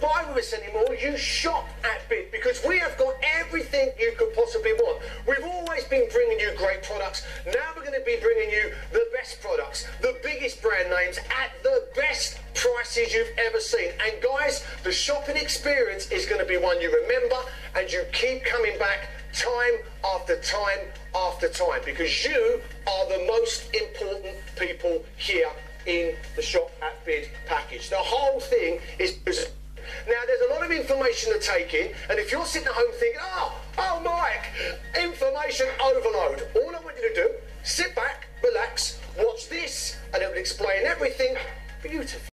buy with us anymore, you shop at Bid because we have got everything you could possibly want. We've always been bringing you great products. Now we're going to be bringing you the best products, the biggest brand names at the best prices you've ever seen. And guys, the shopping experience is going to be one you remember and you keep coming back time after time after time because you are the most important people here in the shop at bid package. The whole thing information to take in, and if you're sitting at home thinking, oh, oh, Mike, information overload, all I want you to do, sit back, relax, watch this, and it will explain everything beautifully.